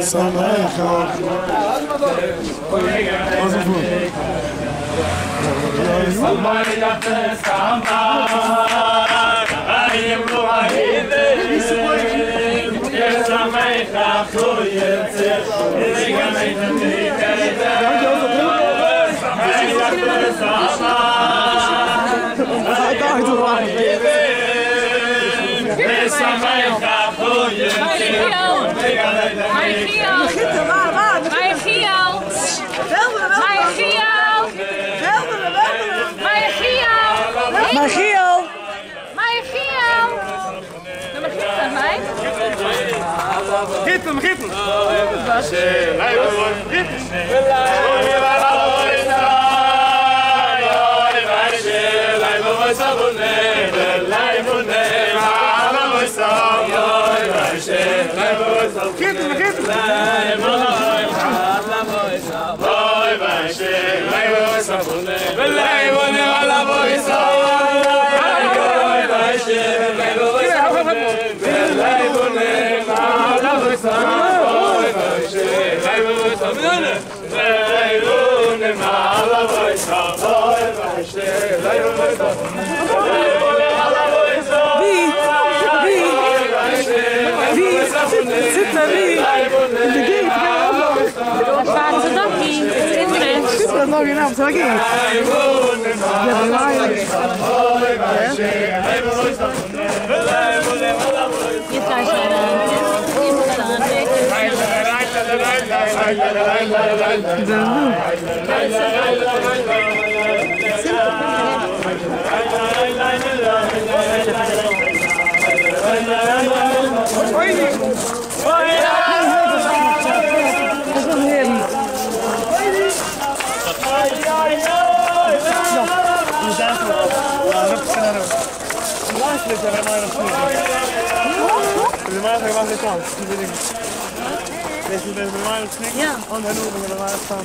صباح سمعت Gieten, waar, waar? Maya Giel! Welderen, welderen. Giel! Welderen, welderen. Maya Giel! Maar Giel. Maya Giel! Noem maar Giel, mij. Der lebewe so, kintle kintle, der lebewe so, Zit wie? In de gate. Dat waren ze dan niet. Zit er nog in Amsterdam? Ja, waar? Je thuis Primero vas de pan, si te digo. Desde el primero el snack, onda nube, me lo vas a pan.